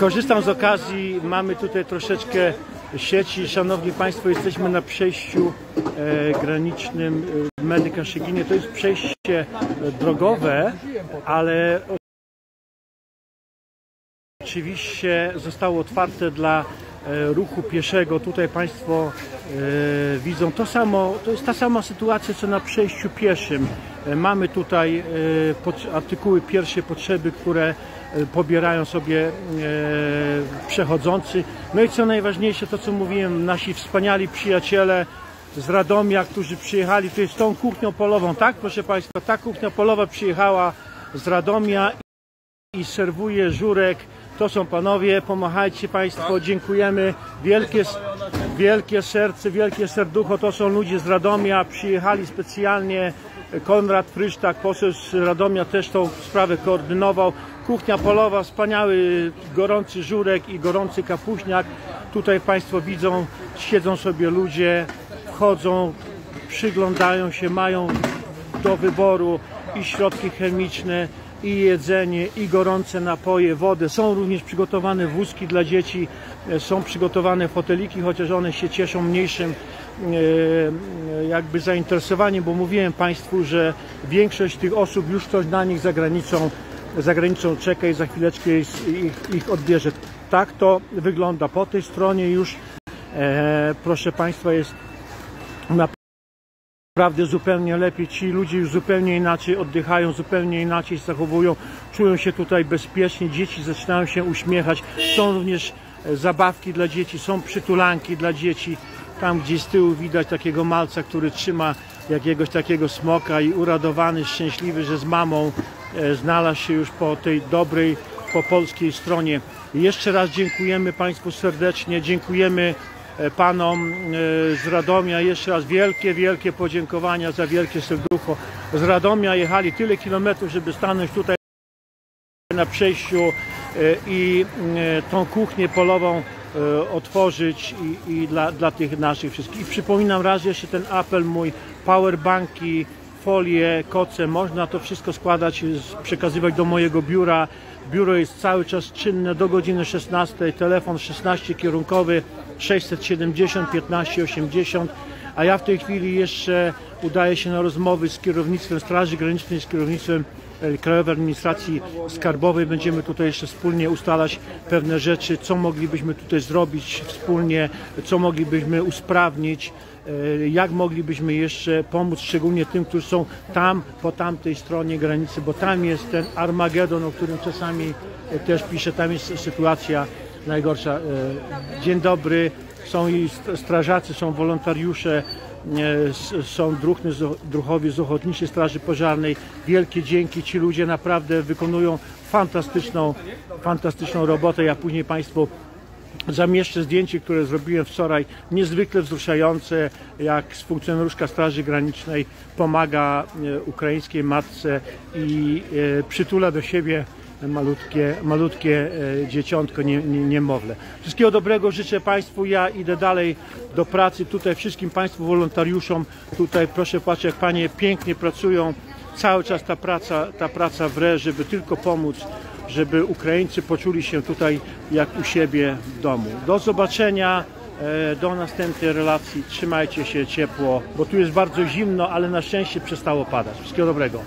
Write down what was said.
Korzystam z okazji, mamy tutaj troszeczkę sieci. Szanowni Państwo, jesteśmy na przejściu e, granicznym e, Medyka Szyginie. To jest przejście e, drogowe, ale oczywiście zostało otwarte dla ruchu pieszego. Tutaj Państwo widzą to samo, to jest ta sama sytuacja co na przejściu pieszym. Mamy tutaj artykuły pierwszej potrzeby, które pobierają sobie e, przechodzący. No i co najważniejsze, to co mówiłem, nasi wspaniali przyjaciele z Radomia, którzy przyjechali, to jest tą kuchnią polową, tak proszę Państwa, ta kuchnia polowa przyjechała z Radomia i serwuje żurek. To są panowie, pomachajcie Państwo, dziękujemy. Wielkie, wielkie serce, wielkie serducho, to są ludzie z Radomia, przyjechali specjalnie. Konrad Frysztak, poseł z Radomia też tą sprawę koordynował. Kuchnia polowa, wspaniały gorący żurek i gorący kapuśniak. Tutaj Państwo widzą, siedzą sobie ludzie, wchodzą, przyglądają się, mają do wyboru i środki chemiczne, i jedzenie, i gorące napoje, wodę. Są również przygotowane wózki dla dzieci, e, są przygotowane foteliki, chociaż one się cieszą mniejszym e, jakby zainteresowaniem, bo mówiłem Państwu, że większość tych osób już coś na nich za granicą, za granicą czeka i za chwileczkę ich, ich, odbierze. Tak to wygląda. Po tej stronie już, e, proszę Państwa, jest naprawdę zupełnie lepiej. Ci ludzie już zupełnie inaczej oddychają, zupełnie inaczej się zachowują, czują się tutaj bezpiecznie, dzieci zaczynają się uśmiechać. Są również e, zabawki dla dzieci, są przytulanki dla dzieci. Tam gdzieś z tyłu widać takiego malca, który trzyma jakiegoś takiego smoka i uradowany, szczęśliwy, że z mamą e, znalazł się już po tej dobrej, po polskiej stronie. Jeszcze raz dziękujemy Państwu serdecznie, dziękujemy Panom e, z Radomia. Jeszcze raz wielkie, wielkie podziękowania za wielkie serducho. Z Radomia jechali tyle kilometrów, żeby stanąć tutaj na przejściu e, i e, tą kuchnię polową e, otworzyć i, i dla, dla tych naszych wszystkich. I przypominam raz jeszcze ten apel mój, powerbanki, folie, koce, można to wszystko składać, przekazywać do mojego biura. Biuro jest cały czas czynne do godziny 16, telefon 16 kierunkowy 670 15 80, a ja w tej chwili jeszcze udaję się na rozmowy z kierownictwem Straży Granicznej, z kierownictwem Krajowej Administracji Skarbowej. Będziemy tutaj jeszcze wspólnie ustalać pewne rzeczy, co moglibyśmy tutaj zrobić wspólnie, co moglibyśmy usprawnić, e, jak moglibyśmy jeszcze pomóc, szczególnie tym, którzy są tam, po tamtej stronie granicy, bo tam jest ten Armagedon, o którym czasami e, też piszę, tam jest sytuacja najgorsza. E, Dzień dobry, są i st- strażacy, są wolontariusze, są druhny, druhowie z Ochotniczej Straży Pożarnej. Wielkie dzięki, ci ludzie naprawdę wykonują fantastyczną, fantastyczną robotę. Ja później Państwu zamieszczę zdjęcie, które zrobiłem wczoraj, niezwykle wzruszające, jak funkcjonariuszka Straży Granicznej pomaga e, ukraińskiej matce i e, przytula do siebie malutkie, malutkie e, dzieciątko, nie, nie, niemowlę. Wszystkiego dobrego życzę Państwu. Ja idę dalej do pracy. Tutaj wszystkim Państwu wolontariuszom, tutaj proszę patrzeć, jak Panie pięknie pracują. Cały czas ta praca, ta praca wre, żeby tylko pomóc, żeby Ukraińcy poczuli się tutaj jak u siebie w domu. Do zobaczenia. e, Do następnej relacji. Trzymajcie się ciepło, bo tu jest bardzo zimno, ale na szczęście przestało padać. Wszystkiego dobrego.